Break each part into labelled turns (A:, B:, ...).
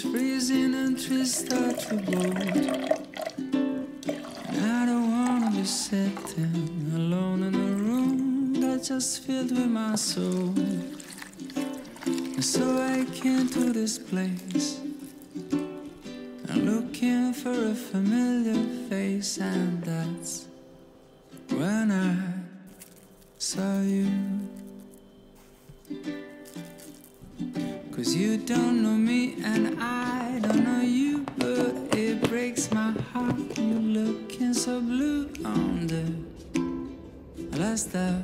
A: Freezing and trees start to bolt. I don't wanna be sitting alone in a room that's just filled with my soul. And so I came to this place. I'm looking for a familiar face, and that's Cause you don't know me and I don't know you, but it breaks my heart. You looking so blue on the last the.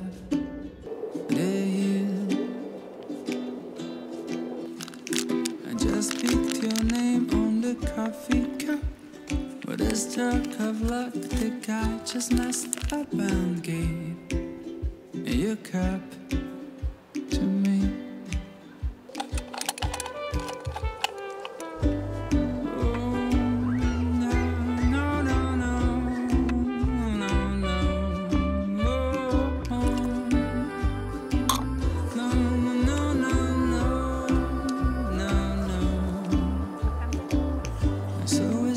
A: I just picked your name on the coffee cup. With a stroke of luck, the guy just messed up and gave me your cup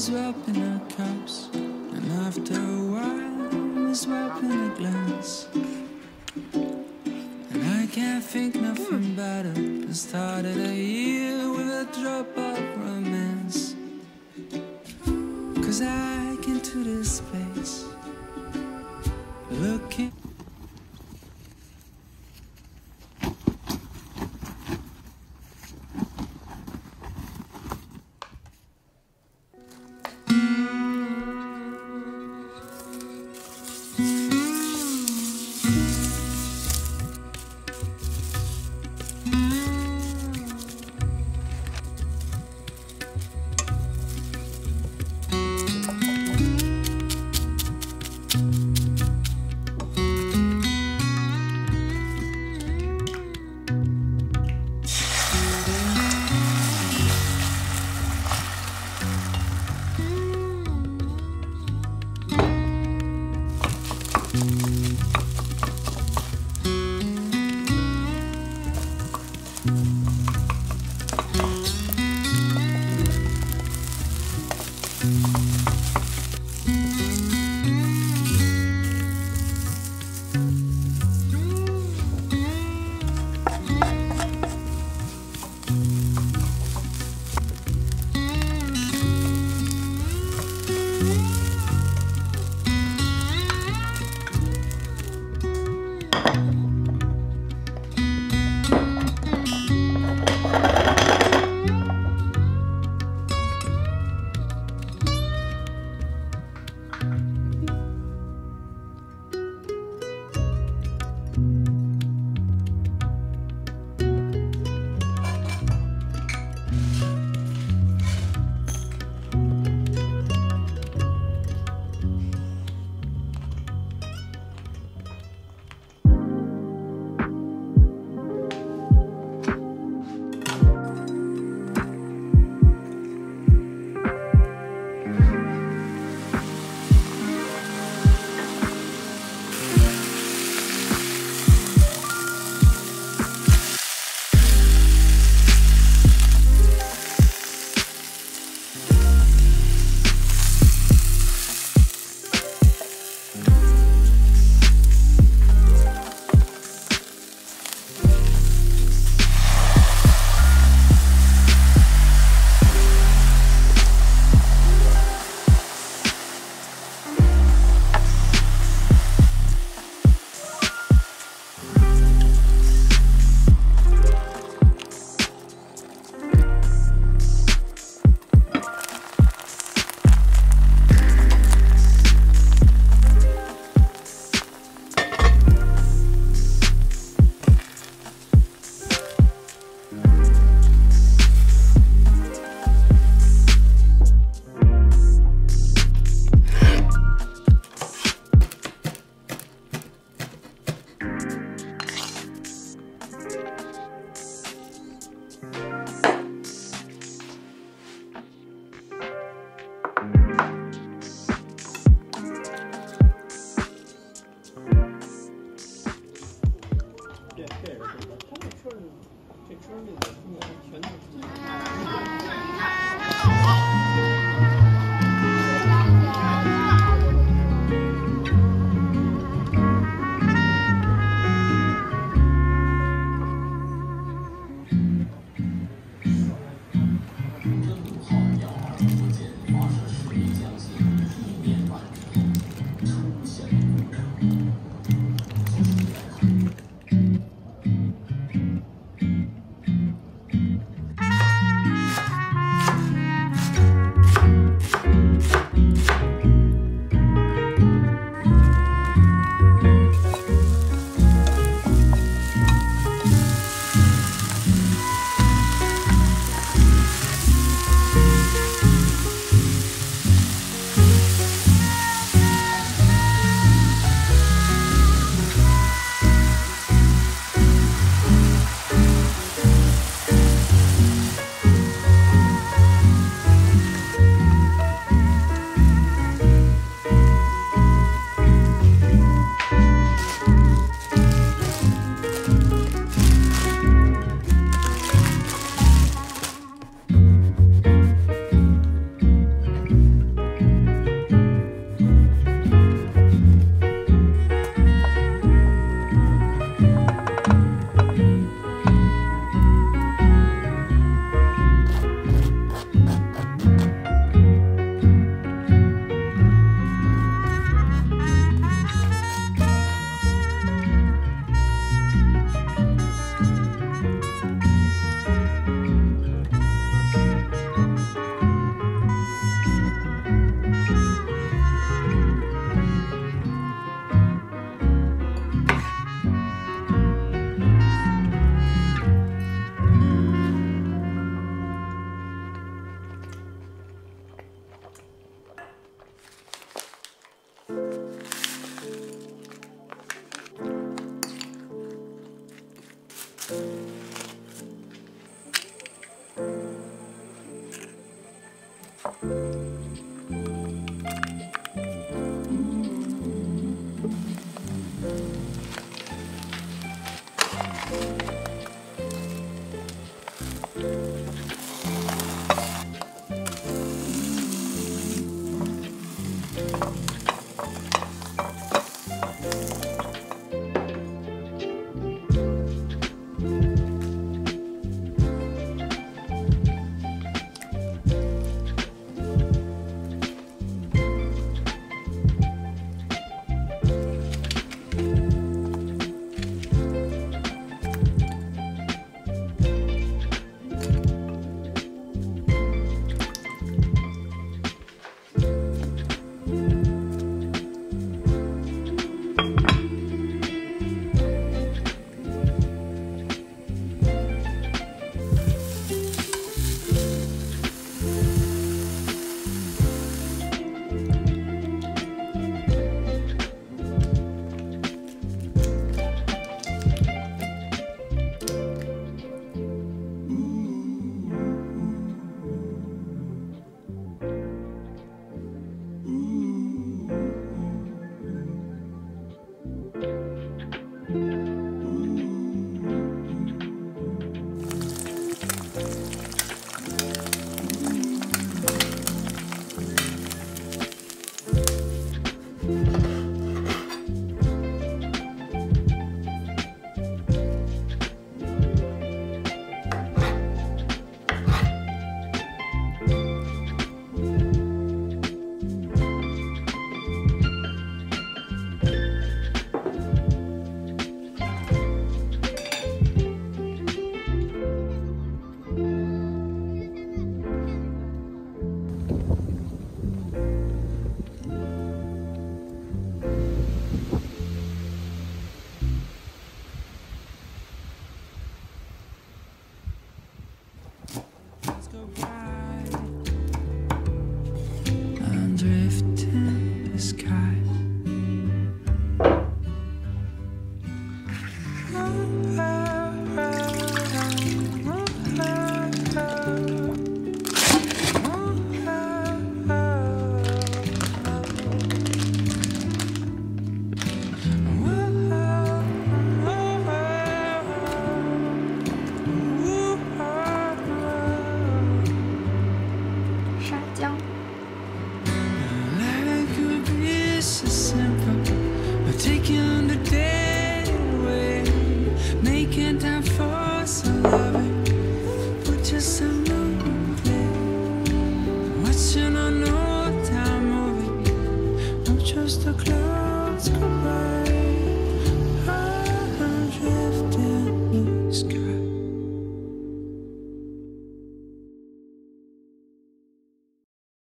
A: Swapping our cups, and after a while, we're swapping a glance. And I can't think nothing hmm. better than started a year with a drop of